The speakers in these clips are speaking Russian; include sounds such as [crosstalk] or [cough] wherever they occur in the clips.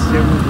sermos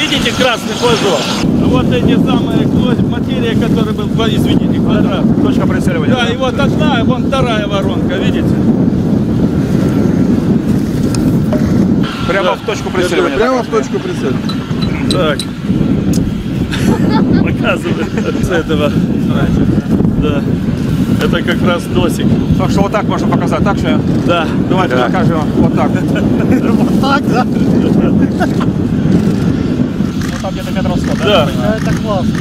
Видите красный флажок? Вот эти самые материя, которые был, извините, квадрат. Точка преследования. Да, и вот одна, вон вторая воронка, видите? Прямо Да. в точку преследования. Прямо в точку прицела. Так. [laughs] Показывает с этого. Да. Это как раз досик. Так что вот так можно показать. Так что Да. давайте покажем вот так. [laughs] Вот так, да? [laughs] Там где-то метров 100, Да. Это классно.